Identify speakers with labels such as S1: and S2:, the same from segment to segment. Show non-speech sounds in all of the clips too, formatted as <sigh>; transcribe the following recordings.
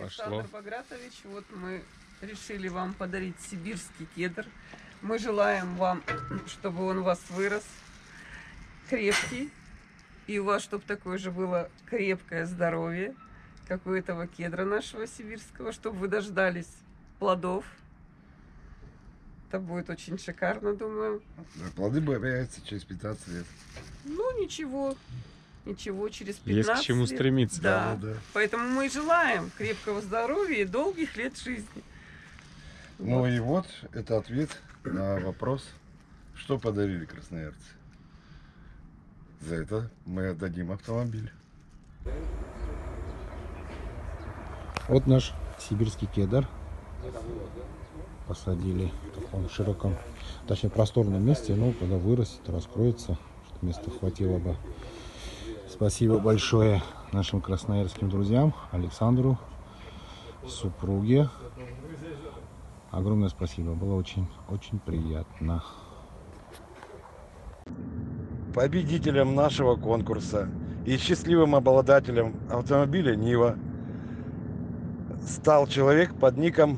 S1: Пошло.
S2: Александр Багратович, вот мы решили вам подарить сибирский кедр. Мы желаем вам, чтобы он у вас вырос крепкий, и у вас, чтобы такое же было крепкое здоровье, как у этого кедра нашего сибирского, чтобы вы дождались плодов. Это будет очень шикарно, думаю.
S3: Плоды появятся через 15 лет.
S2: Ну, ничего, ничего, через 15
S1: Есть к чему
S2: лет.
S1: стремиться.
S2: Да.
S3: Ну, да.
S2: Поэтому мы и желаем крепкого здоровья и долгих лет жизни.
S3: Ну
S2: Вот.
S3: и вот это ответ на вопрос, что подарили красноярцы. За это мы отдадим автомобиль.
S4: Вот наш сибирский кедр. Посадили в таком широком, точнее просторном месте. Ну, когда вырастет, раскроется, чтобы места хватило бы. Спасибо большое нашим красноярским друзьям, Александру, супруге. Огромное спасибо, было очень, очень приятно.
S3: Победителем нашего конкурса и счастливым обладателем автомобиля Нива стал человек под ником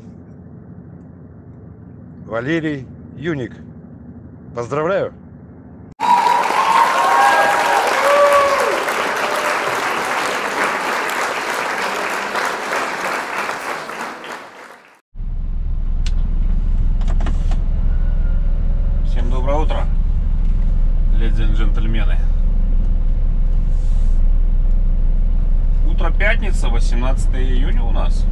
S3: Валерий Юник. Поздравляю!
S1: 18 июня у нас.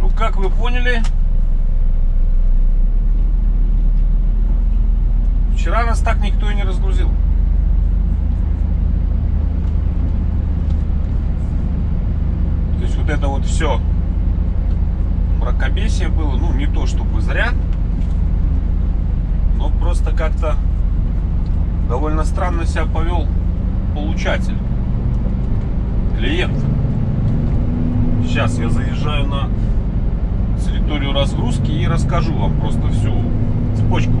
S1: Ну, как вы поняли, вчера нас так никто и не разгрузил. То есть вот это вот все мракобесие было, ну, не то чтобы зря, но просто как-то довольно странно себя повел получатель, клиент. Сейчас я заезжаю на территорию разгрузки и расскажу вам просто всю цепочку.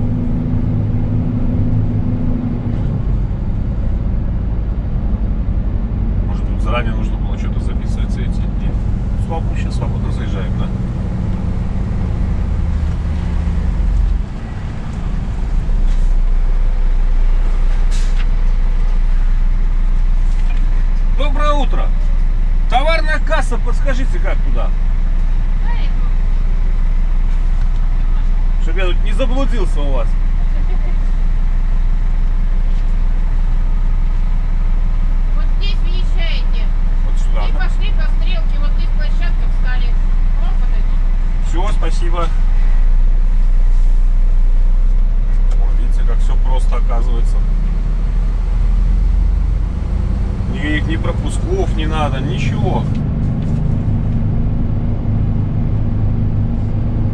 S1: Может тут заранее нужно было что-то записывать эти дни. Богу, сейчас свободно заезжаем, да? Касса, подскажите, как туда? Чтобы я тут не заблудился у вас.
S5: Вот здесь въезжаете.
S1: Вот сюда.
S5: И пошли по стрелке. Вот здесь площадка встали. К Вам подойдут.
S1: Все, спасибо. О, видите, как все просто оказывается. Никаких ни пропусков не надо, ничего.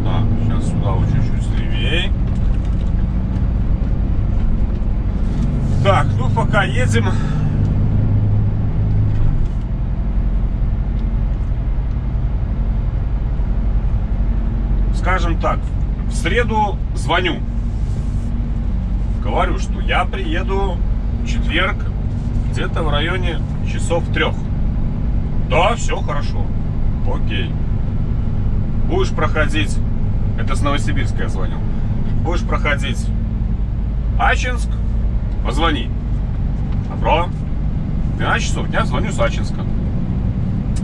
S1: Так, сейчас сюда вот чуть-чуть левее. Так, ну пока едем. скажем так, в среду звоню. Говорю, что я приеду в четверг где-то в районе часов трех. Да, все хорошо. Окей. Будешь проходить, это с Новосибирска я звонил. Будешь проходить Ачинск, позвони. Добро. 12 часов дня звоню с Ачинска.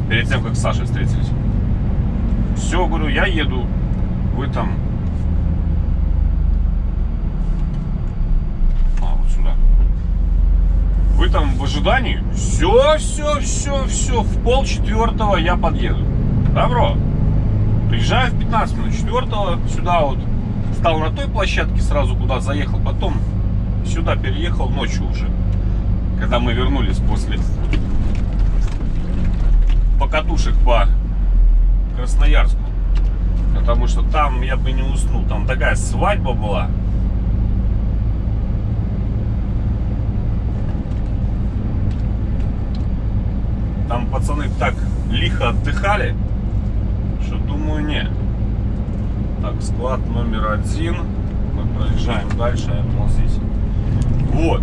S1: Перед тем, как с Сашей встретились. Все, говорю, я еду. Вы там... А, вот сюда. Вы там в ожидании? Все, все, все, все. В пол четвертого я подъеду. Добро. Приезжаю в 15 минут четвертого сюда вот. Стал на той площадке сразу, куда заехал. Потом сюда переехал ночью уже. Когда мы вернулись после покатушек по Красноярску. Потому что там я бы не уснул. Там такая свадьба была. Там пацаны так лихо отдыхали, что думаю, нет. Так, склад номер один. Мы проезжаем дальше, я думал здесь. Вот.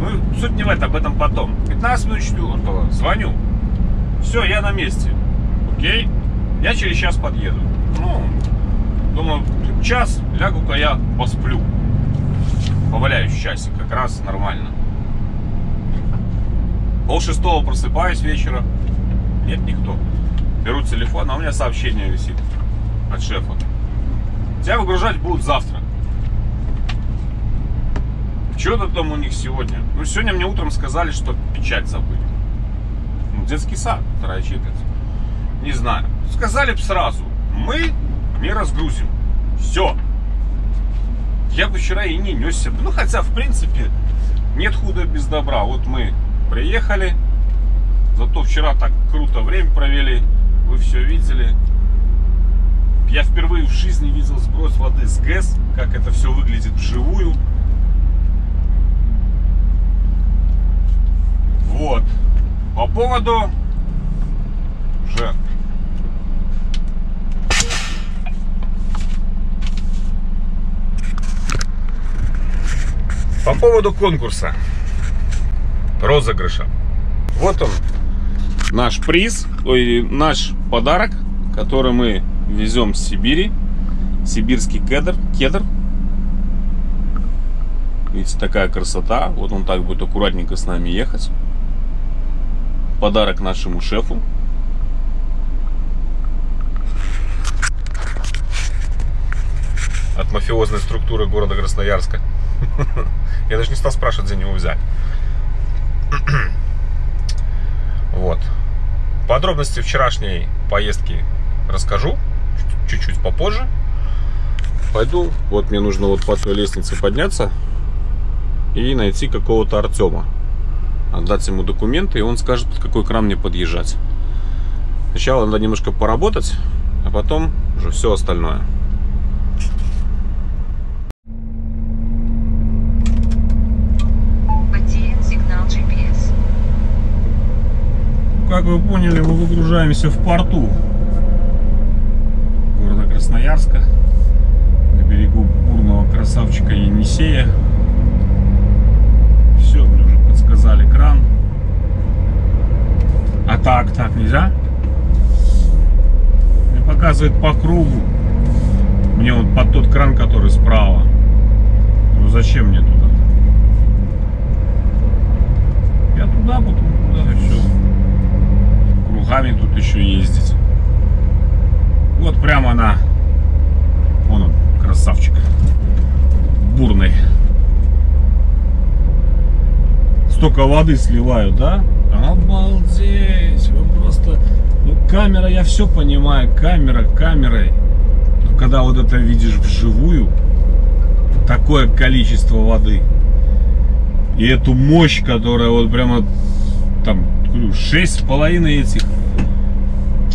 S1: Ну, суть не в этом, об этом потом. 15 минут четвертого. Звоню. Все, я на месте. Окей? Я через час подъеду. Ну, думаю, час, лягу-ка я посплю. Поваляюсь часик, как раз нормально. Пол шестого просыпаюсь вечера. Нет никто. Беру телефон, а у меня сообщение висит от шефа. Тебя выгружать будут завтра. Что-то там у них сегодня. Ну, сегодня мне утром сказали, что печать забыли. Ну, детский сад, вторая четверть. Не знаю. Сказали бы сразу. Мы не разгрузим. Все. Я бы вчера и не несся. Ну, хотя, в принципе, нет худа без добра. Вот мы приехали. Зато вчера так круто время провели. Вы все видели. Я впервые в жизни видел сброс воды с ГЭС, как это все выглядит вживую. Вот. По поводу уже По поводу конкурса розыгрыша. Вот он, наш приз, ой, наш подарок, который мы везем с Сибири. Сибирский кедр, кедр. Видите, такая красота. Вот он так будет аккуратненько с нами ехать. Подарок нашему шефу. От мафиозной структуры города Красноярска. <laughs> Я даже не стал спрашивать, где него взять. <clears throat> Вот. Подробности вчерашней поездки расскажу чуть-чуть попозже. Пойду, вот мне нужно вот по той лестнице подняться и найти какого-то Артема. Отдать ему документы, и он скажет, под какой кран мне подъезжать. Сначала надо немножко поработать, а потом уже все остальное. Вы поняли, мы выгружаемся в порту города Красноярска на берегу бурного красавчика Енисея. Все, мне уже подсказали кран. А так, так нельзя? Мне показывает по кругу. Мне вот под тот кран, который справа. Ну зачем мне туда? Я туда, все кругами тут еще ездить. Вот прямо на... Вон он, красавчик. Бурный. Столько воды сливают, да? Обалдеть! Вы просто... Ну, камера, я все понимаю. Камера камерой. Но когда вот это видишь вживую, такое количество воды, и эту мощь, которая вот прямо там шесть с половиной этих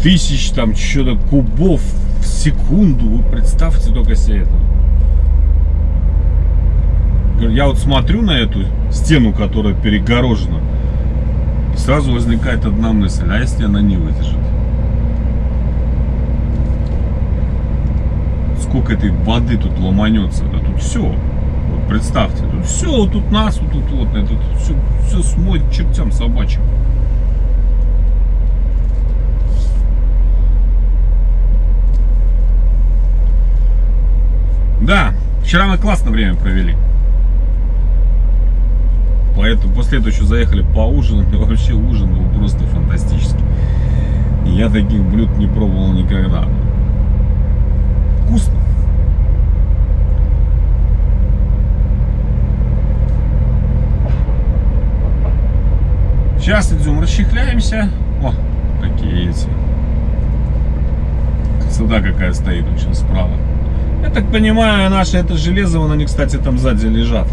S1: тысяч там что-то кубов в секунду. Вы представьте только себе это. Я вот смотрю на эту стену, которая перегорожена, и сразу возникает одна мысль, а если она не выдержит? Сколько этой воды тут ломанется? Да тут все. Вот представьте, тут все, тут нас, тут вот, это все, все смоет чертям собачьим. Да, вчера мы классно время провели. Поэтому после этого еще заехали поужинать. И вообще ужин был просто фантастический. Я таких блюд не пробовал никогда. Вкусно. Сейчас идем, расчехляемся. О, какие эти. Красота какая стоит очень справа. Я так понимаю, наше это железо, вон они, кстати, там сзади лежат.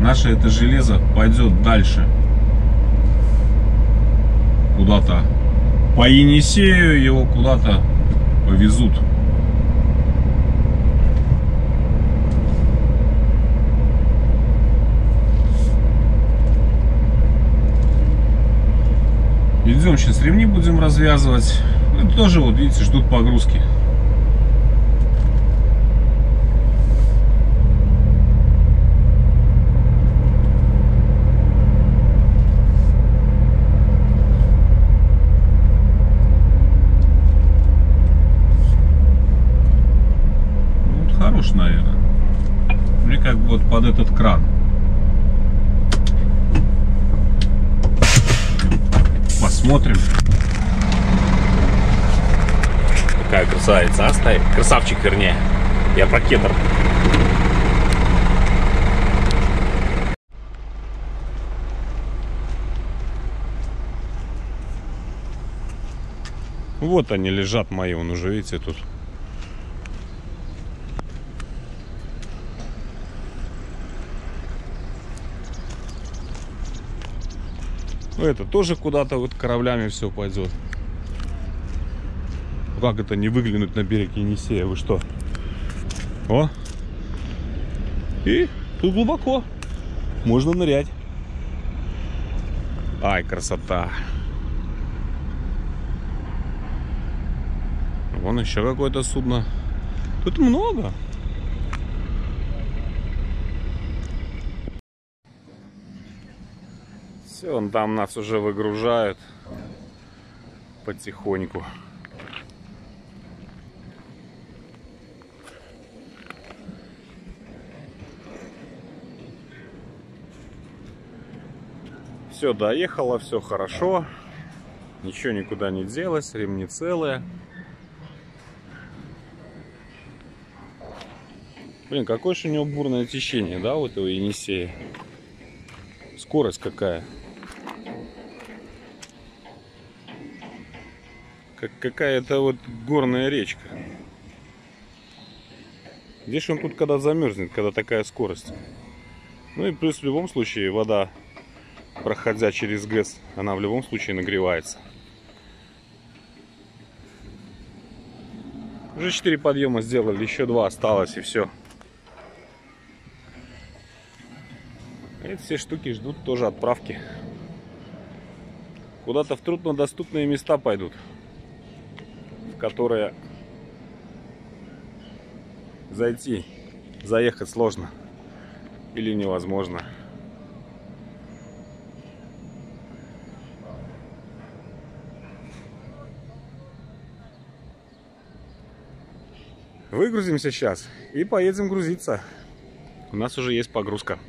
S1: Наше это железо пойдет дальше. Куда-то по Енисею его куда-то повезут. Идем сейчас ремни будем развязывать. Это тоже вот видите ждут погрузки. хорош, наверное. Или как бы вот под этот кран. Посмотрим. Какая красавица, а, стоит? Красавчик, вернее. Я про кедр. Вот они лежат мои, вон уже, видите, тут. Ну, это тоже куда-то вот кораблями все пойдет. Как это не выглянуть на берег Енисея? Вы что? О! И тут глубоко. Можно нырять. Ай, красота. Вон еще какое-то судно. Тут много. Все, он там нас уже выгружают потихоньку. Все, доехало, все хорошо. Ничего никуда не делось, ремни целые. Блин, какое же у него бурное течение, да, у этого Енисея? Скорость какая? Как какая-то вот горная речка. Же он тут когда замерзнет, когда такая скорость? Ну и плюс в любом случае вода, проходя через ГЭС, она в любом случае нагревается. Уже 4 подъема сделали, еще 2 осталось и все. Эти все штуки ждут тоже отправки. Куда-то в труднодоступные места пойдут, в которые зайти, заехать сложно или невозможно. Выгрузимся сейчас и поедем грузиться. У нас уже есть погрузка.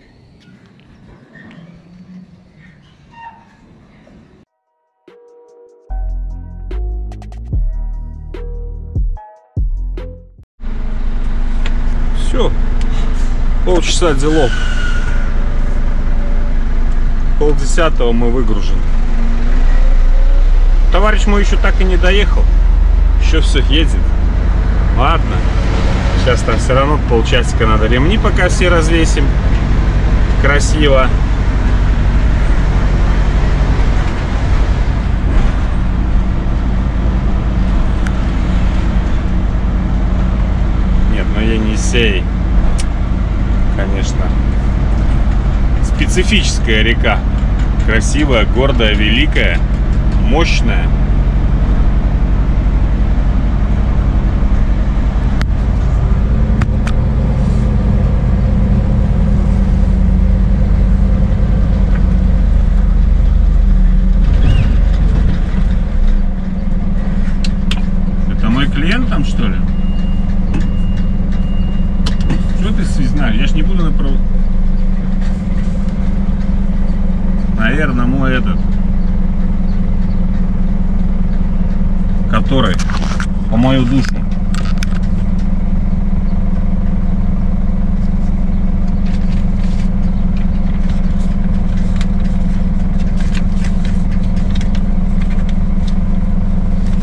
S1: Все. Полчаса делов. Полдесятого мы выгружены. Товарищ мой еще так и не доехал. Еще все едет. Ладно. Сейчас там все равно полчасика надо ремни пока все развесим. Красиво. Нет, ну Енисей, конечно, специфическая река. Красивая, гордая, великая, мощная. Это мой клиент там, что ли? Что ты связная? Я ж не буду направ... Наверное, мой этот. Который по мою душу.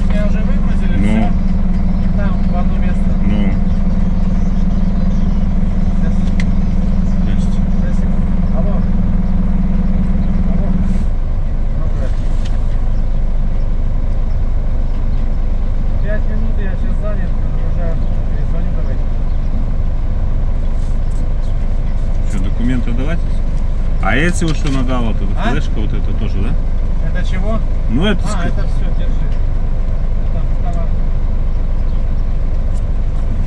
S6: Меня уже выгрузили,
S1: Ну,
S6: все? Там, в одно место.
S1: ну,
S6: Сейчас.
S1: есть.
S6: Спасибо. Алло. Алло. Ну-ка. Пять минут я сейчас занят, выгружаю. Перезвоню давайте.
S1: Что, документы давать? Вот что надо, вот эта
S6: А?
S1: флешка, вот это тоже, да?
S6: Это чего?
S1: Ну это,
S6: А,
S1: ск-
S6: это все, держи. Это товар.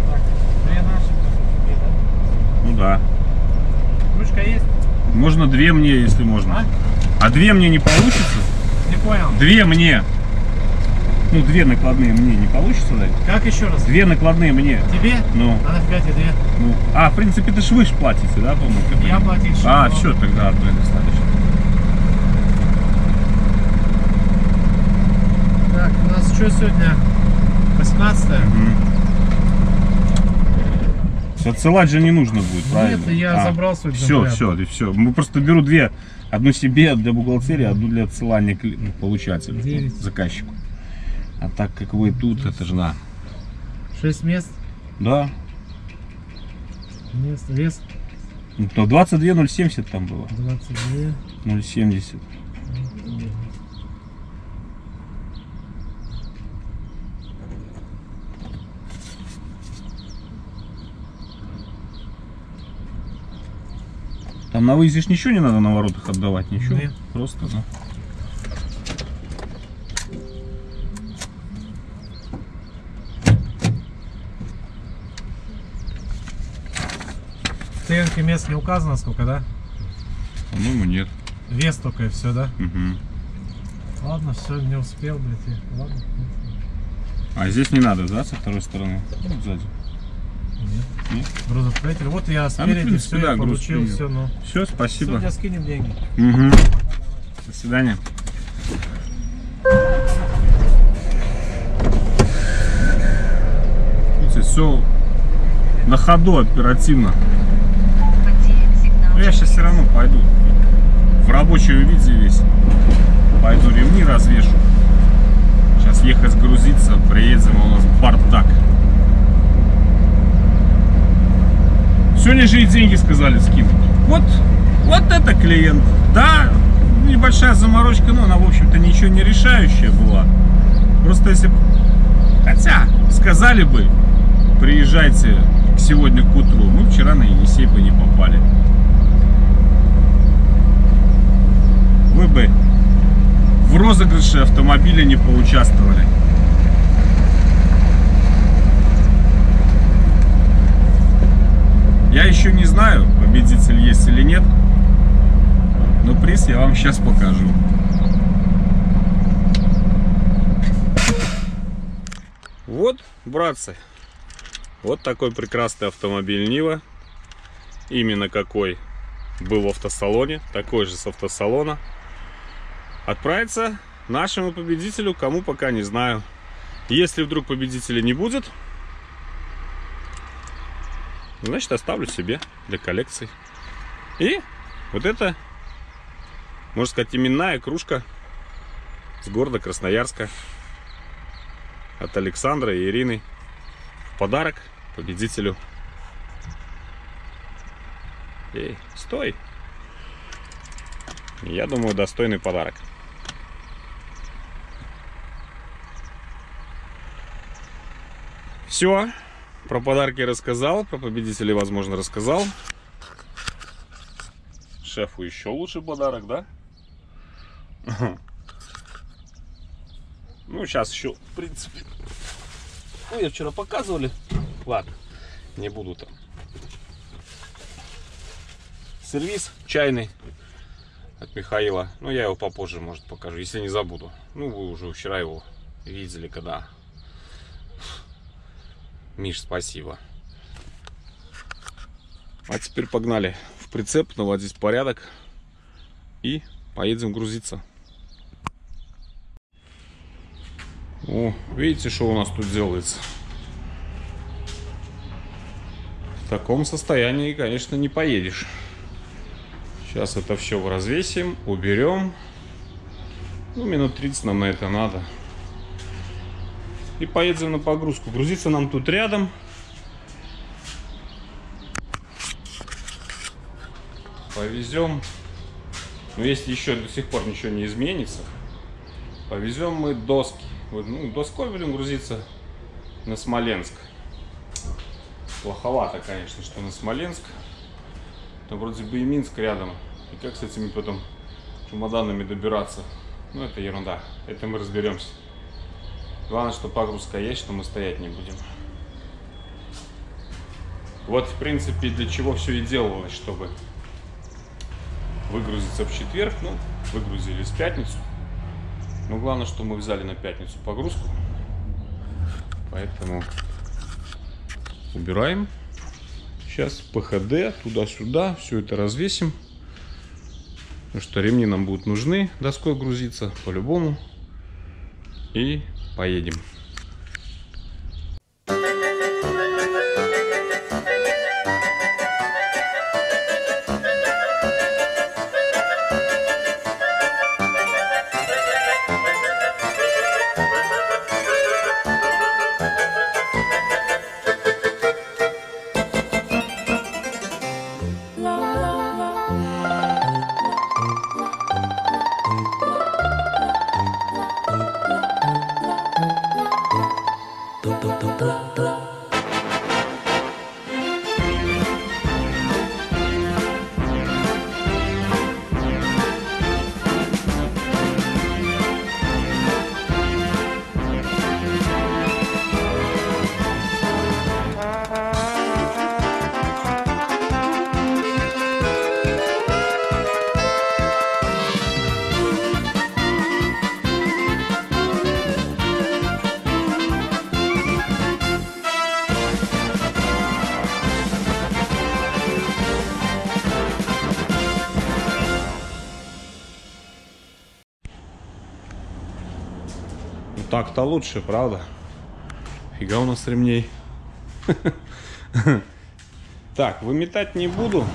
S6: Так, две наши тут, да?
S1: ну да.
S6: Ручка есть?
S1: Можно две мне, если можно.
S6: А?
S1: А две мне не получится?
S6: Не понял.
S1: Две мне. Ну, две накладные мне не получится дать?
S6: Как еще раз?
S1: Две накладные мне.
S6: Тебе?
S1: Ну,
S6: А нафига тебе две?
S1: ну. А, в принципе, это ж вы ж платите, да, по-моему?
S6: Я
S1: бы?
S6: платить.
S1: А,
S6: что?
S1: все, тогда одной достаточно.
S6: Так, у нас что сегодня? 18
S1: Отсылать же не нужно будет, правильно? А,
S6: я забрал свой
S1: Все, все, все. Мы просто беру две. Одну себе для бухгалтерии, одну для отсылания кли- ну, получателю, заказчику. А так как вы тут, это же на.
S6: 6 мест.
S1: Да.
S6: Мест, вес
S1: Ну, то 22 070 там было.
S6: 22.
S1: 070. Там на выезде ничего не надо на воротах отдавать, ничего.
S6: Нет.
S1: Просто, да.
S6: ТНК мест не указано сколько, да?
S1: По-моему, нет.
S6: Вес только и все, да?
S1: Мгм.
S6: Ладно, все, не успел, блядь. и- Ладно.
S1: А здесь не надо, да, со второй стороны? Ну, сзади.
S6: Нет.
S1: Нет?
S6: Грузоотправитель. Вот я
S1: ну, в
S6: спереди
S1: принципе,
S6: все
S1: да,
S6: получил, все, ну.
S1: Все, спасибо.
S6: Сегодня скинем деньги.
S1: Мгм. До свидания. все на ходу оперативно. Но я сейчас все равно пойду в рабочем виде весь. Пойду ремни развешу. Сейчас ехать грузиться, приедем, а у нас бардак. Сегодня же и деньги сказали скинуть. Вот, вот это клиент. Да, небольшая заморочка, но она, в общем-то, ничего не решающая была. Просто если... Хотя, сказали бы, приезжайте сегодня к утру. Мы вчера на Енисей бы не попали. Вы бы в розыгрыше автомобиля не поучаствовали. Я еще не знаю, победитель есть или нет, но приз я вам сейчас покажу. Вот, братцы, вот такой прекрасный автомобиль Нива. Именно какой был в автосалоне, такой же с автосалона. Отправится нашему победителю, кому пока не знаю. Если вдруг победителя не будет, значит оставлю себе для коллекции. И вот это, можно сказать, именная кружка с города Красноярска от Александра и Ирины в подарок победителю. Эй, стой! Я думаю, достойный подарок. Все, про подарки рассказал, про победителей, возможно, рассказал. Шефу еще лучший подарок, да? Ну, сейчас еще, в принципе, ну, я вчера показывали. Ладно, не буду там. Сервис чайный от Михаила. Ну, я его попозже, может, покажу, если не забуду. Ну, вы уже вчера его видели, когда... Миш, спасибо. А теперь погнали в прицеп, наводить порядок и поедем грузиться. О, видите, что у нас тут делается? В таком состоянии, конечно, не поедешь. Сейчас это все развесим, уберем. Ну, минут 30 нам на это надо. И поедем на погрузку. Грузиться нам тут рядом. Повезем. Но если еще до сих пор ничего не изменится, повезем мы доски. Вот, ну, доской будем грузиться на Смоленск. Плоховато, конечно, что на Смоленск. Там вроде бы и Минск рядом. И как с этими потом чемоданами добираться? Ну, это ерунда. Это мы разберемся. Главное, что погрузка есть, что мы стоять не будем. Вот, в принципе, для чего все и делалось, чтобы выгрузиться в четверг. Ну, выгрузили в пятницу. Но главное, что мы взяли на пятницу погрузку. Поэтому убираем. Сейчас ПХД, туда-сюда, все это развесим. Потому что ремни нам будут нужны, доской грузиться по-любому. И поедем. Так-то лучше, правда? Фига у нас ремней. <laughs> Так, выметать не буду.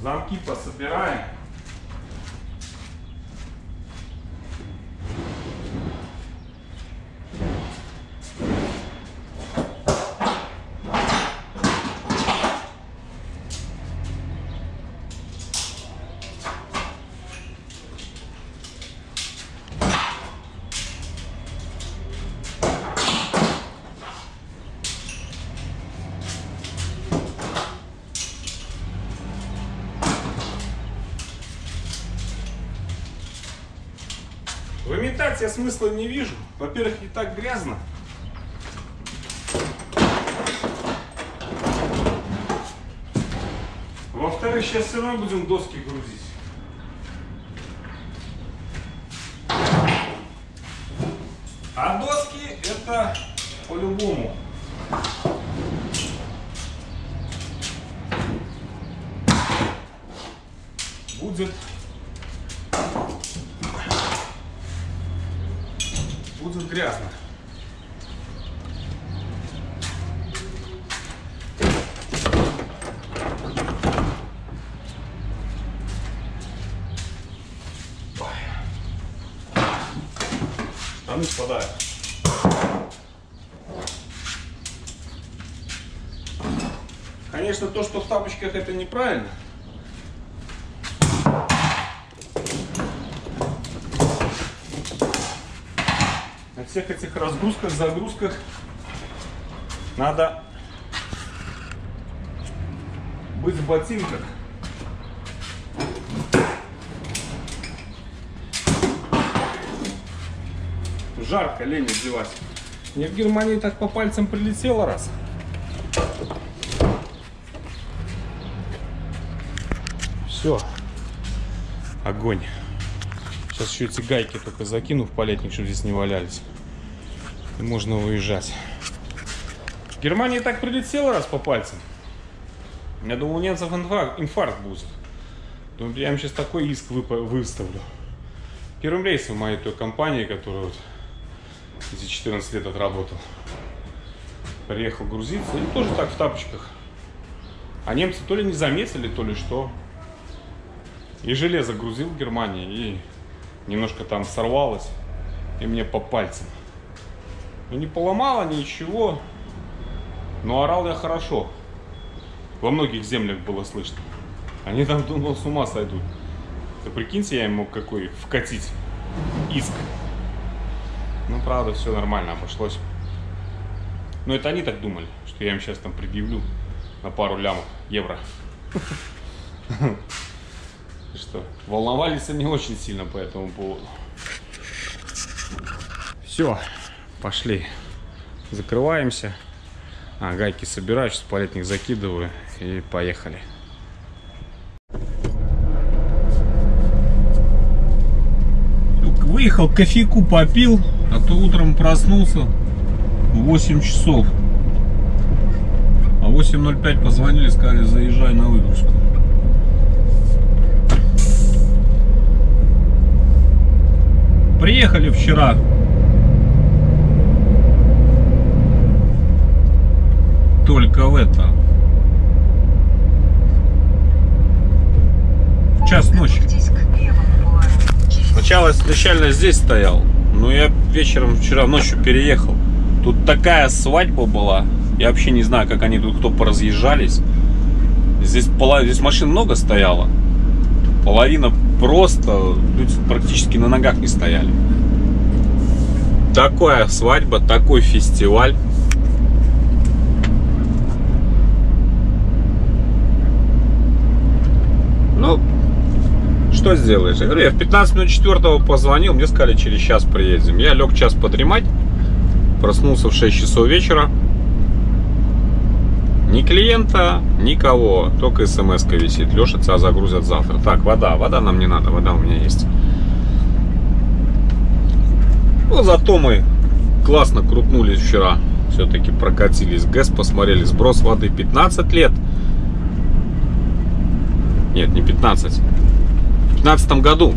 S1: Замки пособираем. Выметать я смысла не вижу. Во-первых, не так грязно. Во-вторых, сейчас все равно будем доски грузить. А доски это по-любому. Будет будет грязно. Штаны спадают. Конечно, то, что в тапочках, это неправильно. Всех этих разгрузках, загрузках надо быть в ботинках. Жарко, лень одевать. Мне в Германии так по пальцам прилетело раз. Все. Огонь. Сейчас еще эти гайки только закину в палетник, чтобы здесь не валялись. И можно выезжать. В Германии так прилетело раз по пальцам. Я думал, у немцев инфаркт, инфаркт будет. Думаю, я им сейчас такой иск выпа- выставлю. Первым рейсом моей той компании, которую вот эти 14 лет отработал. Приехал грузиться и тоже так в тапочках. А немцы то ли не заметили, то ли что. И железо грузил в Германии, и немножко там сорвалось, и мне по пальцам. Ну не поломало ничего, но орал я хорошо. Во многих землях было слышно. Они там, думал, с ума сойдут. Да прикиньте, я им мог какой вкатить иск. Ну, правда, все нормально обошлось. Но это они так думали, что я им сейчас там предъявлю на пару лямов евро. <laughs> Что, волновались они очень сильно по этому поводу. Все, пошли. Закрываемся. А, гайки собираю, сейчас палетник закидываю и поехали. Выехал, кофейку попил, а то утром проснулся в 8 часов. А в 8.05 позвонили, сказали, заезжай на выгрузку. Приехали вчера. Только в это. В час ночи. Сначала изначально здесь стоял, но я вечером вчера ночью переехал. Тут такая свадьба была. Я вообще не знаю, как они тут кто поразъезжались. Здесь, пола- здесь машин много стояло. Половина просто, люди практически на ногах не стояли. Такая свадьба, такой фестиваль. Ну, что сделаешь? Я говорю, я в 15 минут четвертого позвонил, мне сказали, через час приедем. Я лег час подремать, проснулся в 6 часов вечера. Ни клиента, никого, только смс висит. Леша, тебя загрузят завтра. Так, вода, вода нам не надо, вода у меня есть. Ну, зато мы классно крутнулись вчера. Все-таки прокатились ГЭС, посмотрели сброс воды 15 лет. Нет, не 15. В 15 году.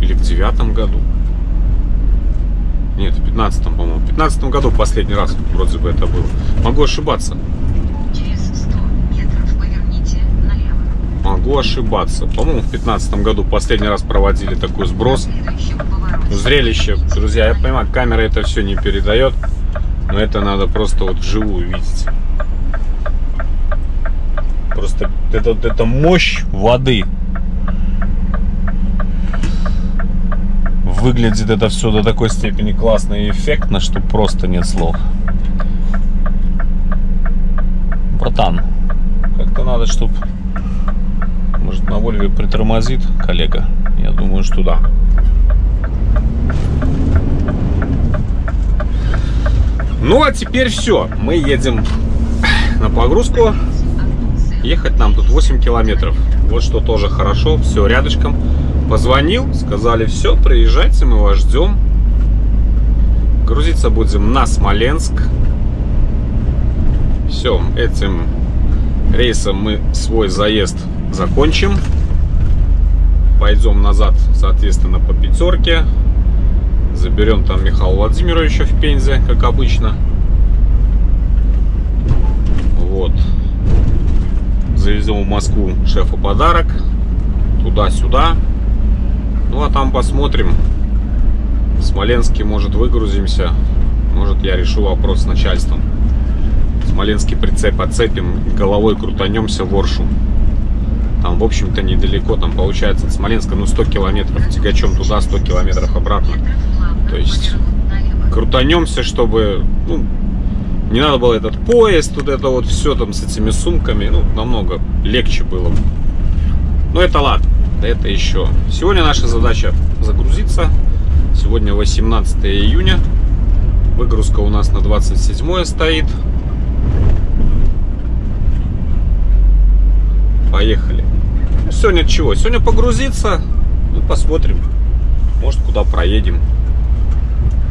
S1: Или в девятом году. Нет, в 15 по-моему. В 15 году последний раз вроде бы это было. Могу ошибаться.
S7: через 100 метров поверните налево.
S1: Могу ошибаться. По-моему, в 15 году последний раз проводили такой сброс. Зрелище, друзья, я понимаю, камера это все не передает, но это надо просто вот вживую видеть. Просто это, эта мощь воды. Выглядит это все до такой степени классно и эффектно, что просто нет слов. Братан, как-то надо, чтобы... Может, на Вольве притормозит коллега? Я думаю, что да. Ну а теперь все. Мы едем на погрузку. Ехать нам тут 8 километров. Вот что тоже хорошо. Все рядышком. Позвонил, сказали, все, приезжайте, мы вас ждем. Грузиться будем на Смоленск. Все, этим рейсом мы свой заезд закончим. Пойдем назад, соответственно, по пятерке. Заберем там Михаила Владимировича в Пензе, как обычно. Вот. Завезем в Москву шефу подарок. Туда-сюда. Ну а там посмотрим. В Смоленске, может, выгрузимся. Может, я решу вопрос с начальством. Смоленский прицеп отцепим, головой крутанемся в Оршу. Там, в общем-то, недалеко. Там, получается, от Смоленска, ну, 100 километров. Тягачом туда, 100 километров обратно. То есть крутанемся, чтобы ну, не надо было этот поезд, вот это вот все там с этими сумками, ну, намного легче было. Но это ладно, это еще. Сегодня наша задача загрузиться. Сегодня 18 июня. Выгрузка у нас на 27 стоит. Поехали. Ну, Сегодня чего? Сегодня погрузиться. Ну, посмотрим. Может, куда проедем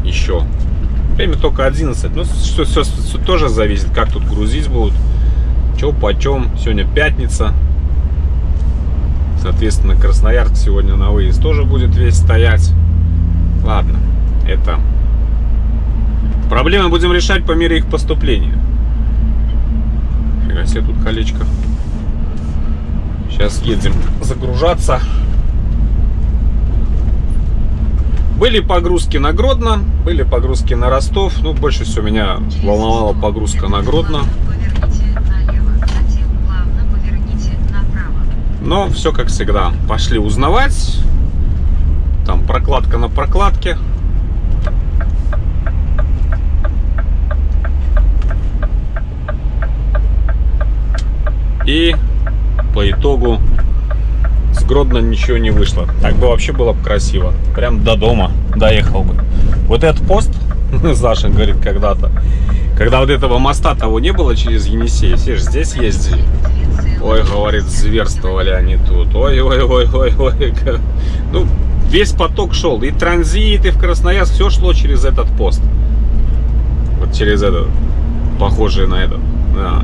S1: еще. Только 11. Ну, все, все, все тоже зависит, как тут грузить будут. Че почем. Сегодня пятница. Соответственно, Красноярск сегодня на выезд тоже будет весь стоять. Ладно, это проблемы будем решать по мере их поступления. Фига себе, тут колечко. Сейчас едем загружаться. Были погрузки на Гродно, были погрузки на Ростов. Ну, больше всего меня волновала
S7: 100
S1: погрузка на Гродно. Но все как всегда. Пошли узнавать. Там прокладка на прокладке. И по итогу Гродно ничего не вышло. Так бы вообще было бы красиво. Прям до дома доехал бы. Вот этот пост, <laughs> Саша говорит когда-то, когда вот этого моста того не было через Енисей, все же здесь ездили. Ой, говорит, зверствовали они тут. Ой, ой, ой, ой, ой. <laughs> Ну, весь поток шел. И транзит, и в Красноярск, все шло через этот пост. Вот через этот, похожий на этот. Да.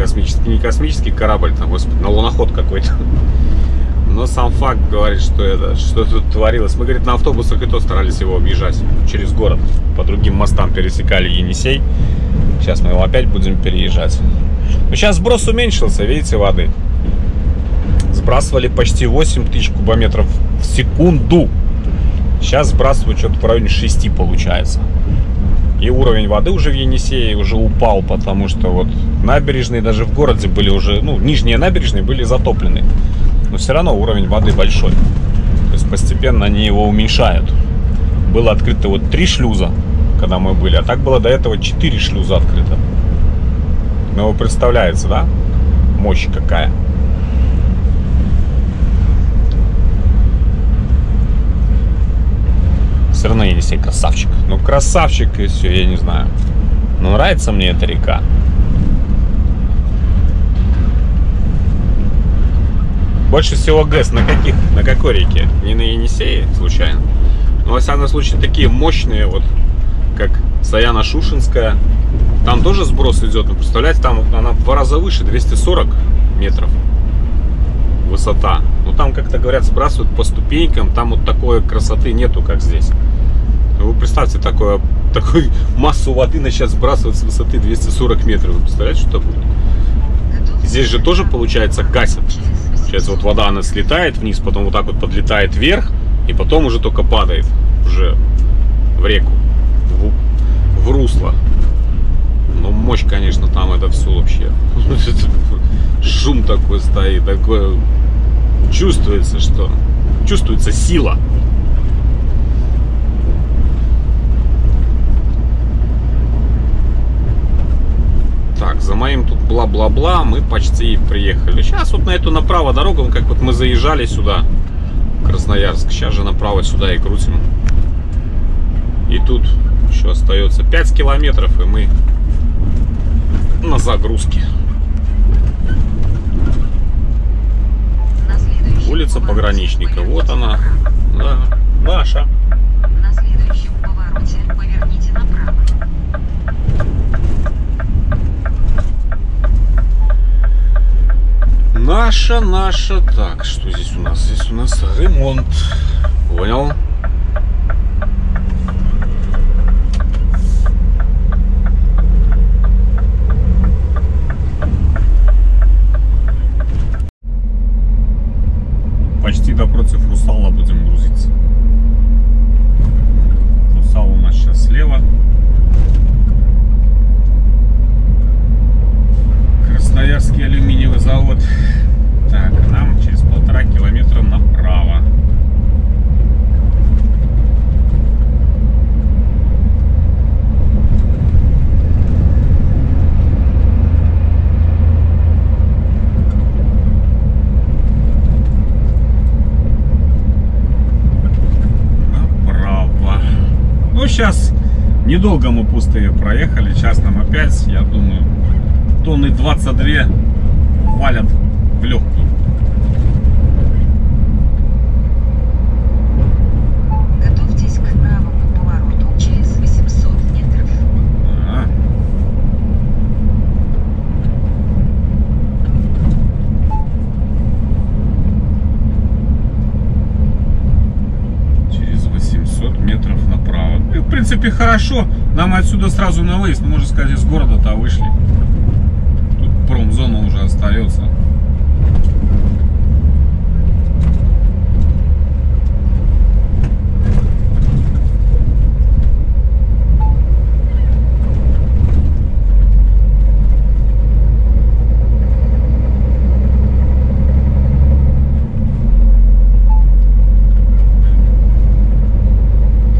S1: Космический, не космический корабль, там, господи, на луноход какой-то. Но сам факт говорит, что это, что тут творилось. Мы, говорит, на автобусах и то старались его объезжать через город. По другим мостам пересекали Енисей. Сейчас мы его опять будем переезжать. Но сейчас сброс уменьшился, видите, воды. Сбрасывали почти 8 тысяч кубометров в секунду. Сейчас сбрасывают что-то в районе 6 получается. И уровень воды уже в Енисее уже упал, потому что вот набережные даже в городе были уже, ну, нижние набережные были затоплены. Но все равно уровень воды большой. То есть постепенно они его уменьшают. Было открыто вот три шлюза, когда мы были, а так было до этого четыре шлюза открыто. Ну, вы представляете, да? Мощь какая. Все равно Енисей красавчик. Ну, красавчик и все, я не знаю. Но нравится мне эта река. Больше всего ГЭС на каких? На какой реке? Не на Енисее, случайно? Ну, во всяком случае, такие мощные, вот, как Саяна-Шушинская. Там тоже сброс идет, но представляете, там она в два раза выше, 240 метров высота. Ну, там, как-то говорят, сбрасывают по ступенькам, там вот такой красоты нету, как здесь. Ну, Вы представьте, такое, такую <laughs> массу воды начать сбрасывать с высоты 240 метров. Вы представляете, что будет? Здесь же тоже, получается, гасят. Получается, вот вода, она слетает вниз, потом вот так вот подлетает вверх, и потом уже только падает уже в реку, в, в русло. Но мощь, конечно, там это все вообще. <laughs> Шум такой стоит, такое чувствуется, что чувствуется сила. Так, за моим тут бла-бла-бла мы почти приехали. Сейчас вот на эту направо дорогу, как вот мы заезжали сюда, в Красноярск. Сейчас же направо сюда и крутим. И тут еще остается 5 километров, и мы на загрузке.
S7: На
S1: Улица пограничника. Вот она. Да, наша.
S7: На следующем повороте поверните направо.
S1: Наша, наша. Так, что здесь у нас? Здесь у нас ремонт. Понял? Почти напротив Русала будем грузиться. Русал у нас сейчас слева. Красноярский алюминиевый завод. Так, а нам через полтора километра направо. Направо. Ну, сейчас недолго мы пустые проехали. Сейчас нам опять, я думаю, тонны 22 валят в легкую.
S7: Готовьтесь к правому повороту через 800 метров.
S1: А. Через 800 метров направо. Ну, и, в принципе, хорошо. Нам отсюда сразу на выезд. Ну, можно сказать, из города-то вышли. Тут промзона уже остается.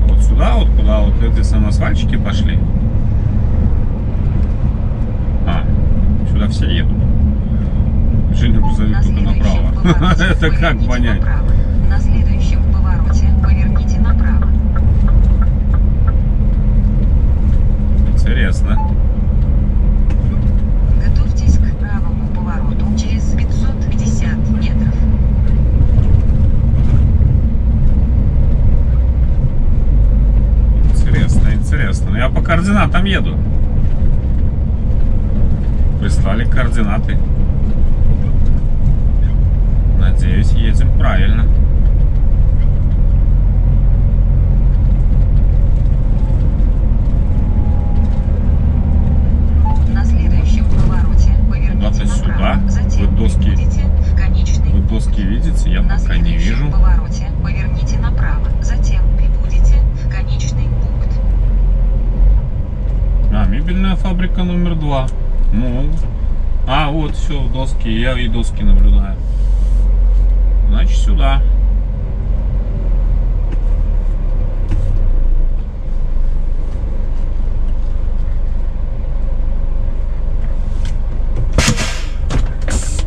S1: Вот сюда, вот куда вот эти самосвальчики пошли. А, сюда все едут. Женя грузовик только направо. <laughs> Это как понять?
S7: направо. На следующем повороте поверните направо.
S1: Интересно.
S7: Готовьтесь к правому повороту через 550 метров.
S1: Координатам еду. Прислали координаты. Надеюсь, едем правильно.
S7: На следующем повороте поверните направо.
S1: сюда.
S7: Затем
S1: Вы доски- Вы доски видите? Я пока не вижу.
S7: повороте поверните направо. Затем прибудете в конечный пункт.
S1: А, мебельная фабрика номер два. Ну. А, вот все, доски. Я и доски наблюдаю. Значит, сюда.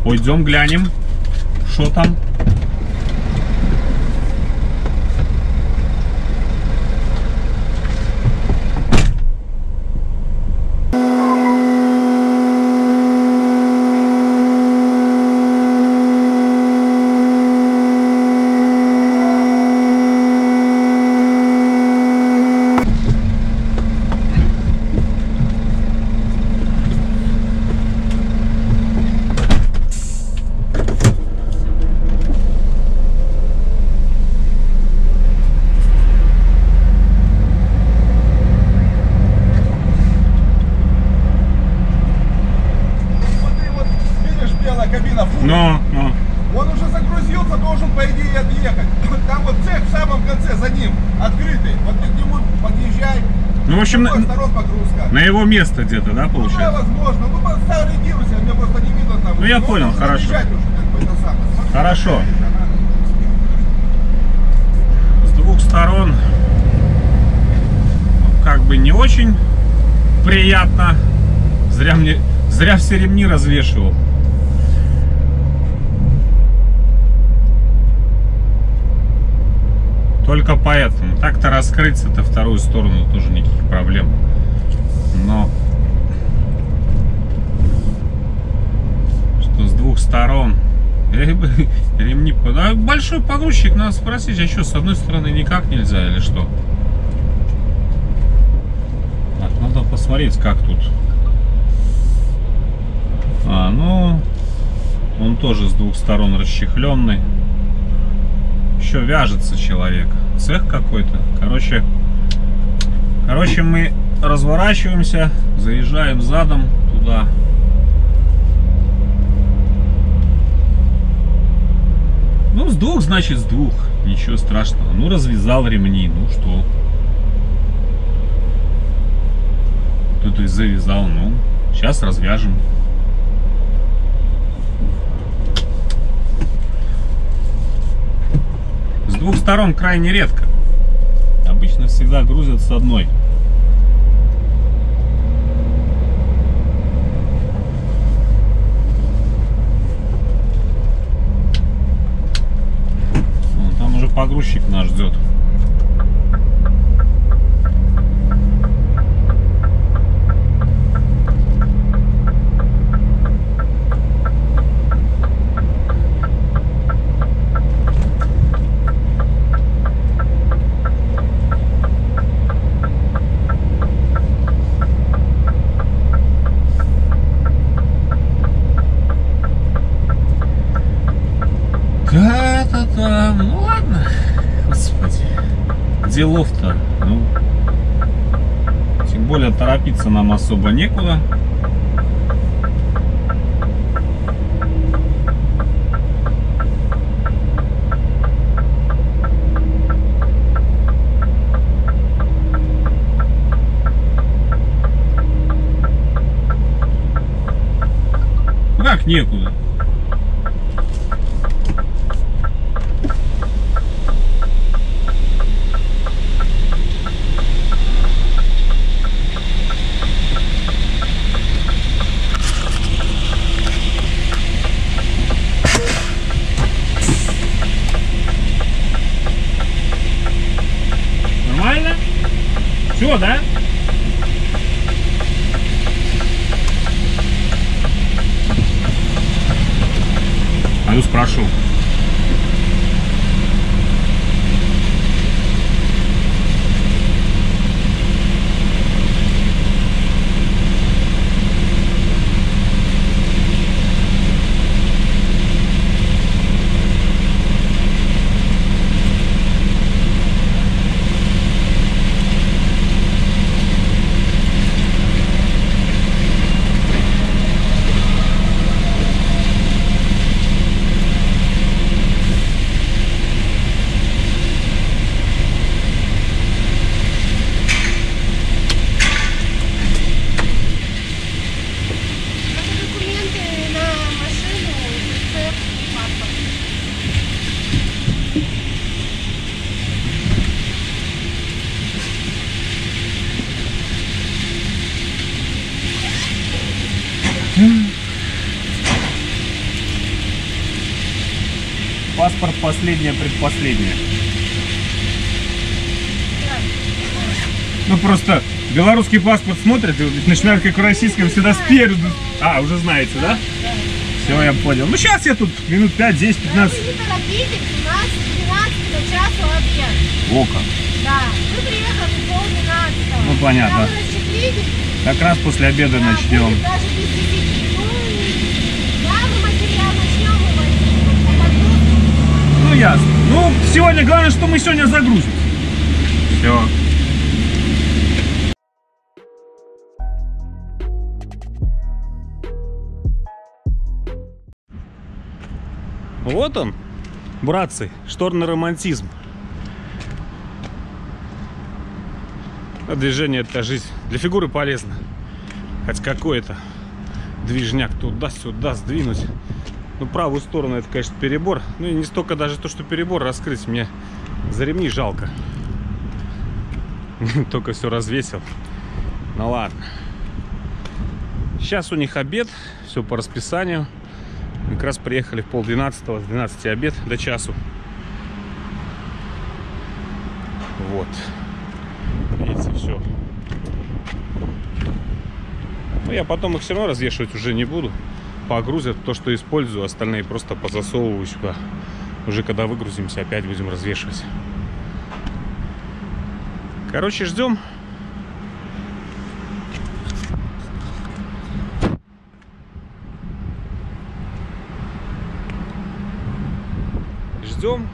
S1: Пойдем глянем, что там.
S8: Смотри, вот видишь, белая кабина фура.
S1: Но, но.
S8: Он уже загрузился, должен по идее отъехать. Там вот цех в самом конце за ним открытый. Вот ты к нему подъезжай.
S1: Ну, в общем, на, на его место где-то, да,
S8: Ну да,
S1: получается?
S8: возможно. Ну, сориентируйся, мне просто не видно там.
S1: Ну, я понял,
S8: нужно
S1: хорошо.
S8: уже, как бы. Смотри,
S1: Хорошо. С двух сторон ну, как бы не очень приятно. Зря мне, зря все ремни развешивал. Только поэтому. Так-то раскрыться-то вторую сторону тоже никаких проблем. Но что с двух сторон <laughs> ремни... А большой погрузчик, надо спросить, а что, с одной стороны никак нельзя или что? Так, надо посмотреть, как тут. А, ну, он тоже с двух сторон расчехленный. Еще вяжется человек. Цех какой-то. Короче, короче, мы разворачиваемся, заезжаем задом туда. Ну, с двух, значит, с двух. Ничего страшного. Ну, развязал ремни, ну что? Тут и завязал, ну, сейчас развяжем. Двух сторон крайне редко. Обычно всегда грузят с одной. Вон, Там уже погрузчик нас ждет. Да-да-да, ну ладно. Господи. Делов-то, ну. Тем более торопиться нам особо некуда. Ну Как некуда? Нормально? Все, да? Пойду спрошу. Паспорт последнее, предпоследнее. Ну просто белорусский паспорт смотрят и начинают как в российском всегда спереду. А, уже знаете, да? Все, я понял. Ну сейчас я тут минут 5, 10, 15.
S5: Вы не торопитесь, у нас 12 часу обед.
S1: Ока.
S5: Да. Мы приехали пол двенадцатого.
S1: Ну, понятно. Как раз после обеда
S5: да,
S1: начнем.
S5: даже без десяти. Ну, да, мы материал начнем вывозить. А погрузку
S1: Ну ясно. Ну, сегодня главное, что мы сегодня загрузим. Все. Вот он, братцы, шторный романтизм. А Движение это жизнь. Для фигуры полезно. Хоть какой-то движняк туда-сюда сдвинуть. Ну, правую сторону это, конечно, перебор. Ну, и не столько даже то, что перебор раскрыть. Мне за ремни жалко. <laughs> Только все развесил. Ну, ладно. Сейчас у них обед. Все по расписанию. Как раз приехали в полдвенадцатого. С 12 обед до часу. Вот. Видите, все. Ну, я потом их все равно развешивать уже не буду. Погрузят то, что использую, остальные просто позасовываю сюда. Уже когда выгрузимся, опять будем развешивать. Короче, ждем. Ждем.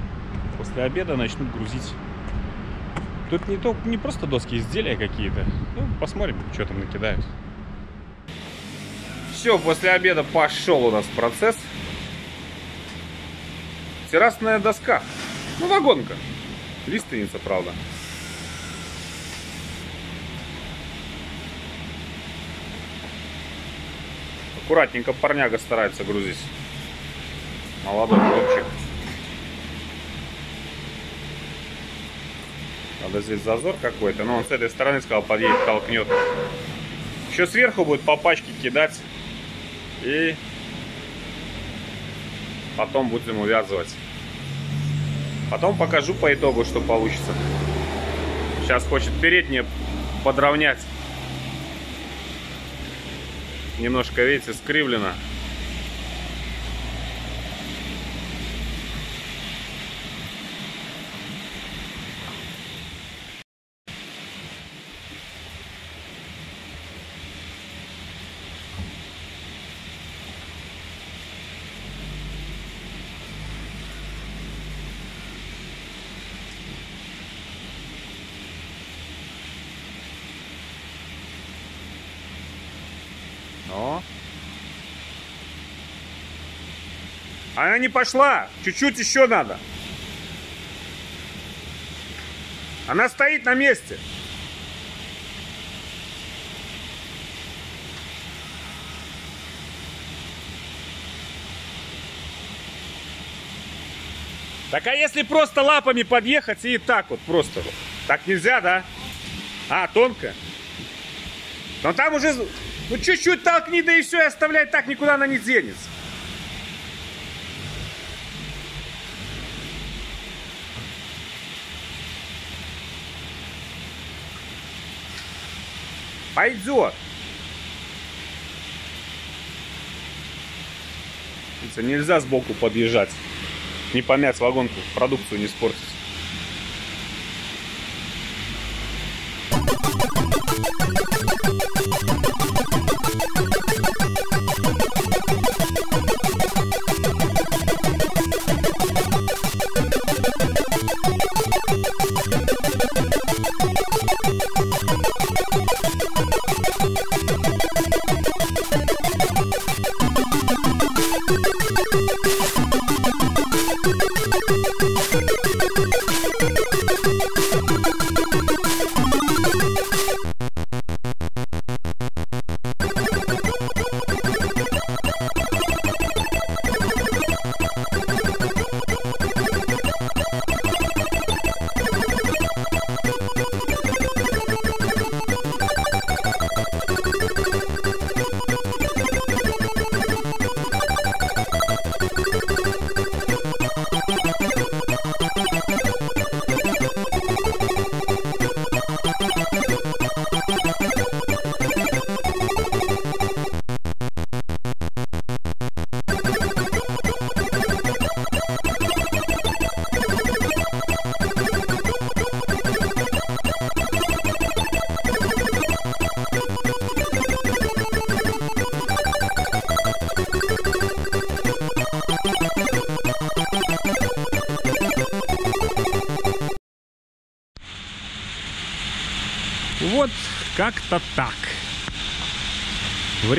S1: После обеда начнут грузить. Тут не, только, не просто доски изделия какие-то. Ну, посмотрим, что там накидают. Все, после обеда пошел у нас процесс. Террасная доска. Ну, вагонка. Лиственница, правда. Аккуратненько парняга старается грузить. Молодой хлопчик. Надо здесь зазор какой-то. Но он с этой стороны сказал, подъедет, толкнет. Еще сверху будет по пачке кидать. И потом будем увязывать. Потом покажу по итогу, что получится. Сейчас хочет переднее подровнять. Немножко, видите, скривлено. Но. Она не пошла. Чуть-чуть еще надо. Она стоит на месте. Так а если просто лапами подъехать и так вот просто? Так нельзя, да? А, тонко? Но там уже, ну чуть-чуть толкни, да и все, и оставляй так, никуда она не денется. Пойдет. Нельзя сбоку подъезжать. Не помять вагонку, продукцию не испортить.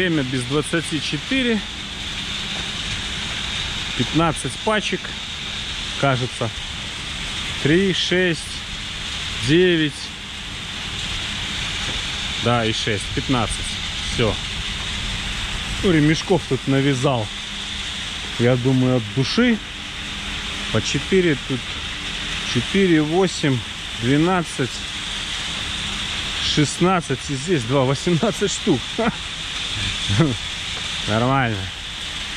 S1: Время без 24. 15 пачек, кажется. 3, 6, 9. Да, и 6. 15. Все. Ну, ремешков тут навязал. Я думаю, от души. По 4 тут 4, 8, 12, 16 и здесь 2, 18 штук. <laughs> <laughs> Нормально.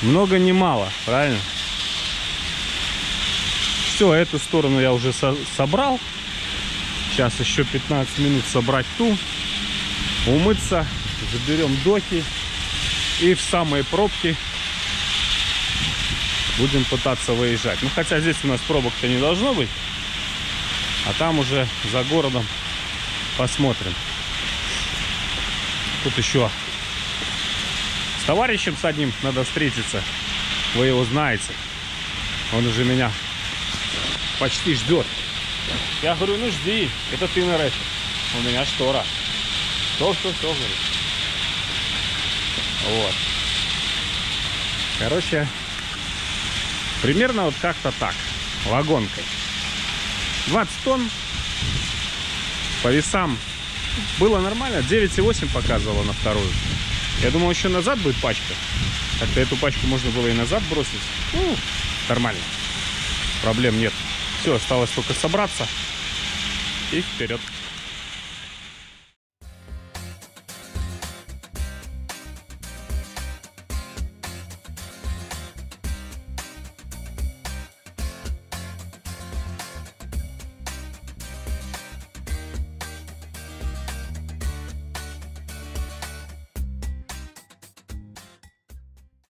S1: Много не мало, правильно? Все, эту сторону я уже со- собрал. Сейчас еще 15 минут собрать ту. Умыться. Заберем доки. И в самые пробки будем пытаться выезжать. Ну, хотя здесь у нас пробок-то не должно быть. А там уже за городом посмотрим. Тут еще товарищем с одним надо встретиться. Вы его знаете. Он уже меня почти ждет. Я говорю, ну жди, это ты на рэпе. У меня штора. Что, что, что, говорит. Вот. Короче, примерно вот как-то так. Вагонкой. 20 тонн. По весам было нормально. 9,8 показывала на вторую. Я думал, еще назад будет пачка. Как-то эту пачку можно было и назад бросить. Ну, нормально. Проблем нет. Все, осталось только собраться. И вперед.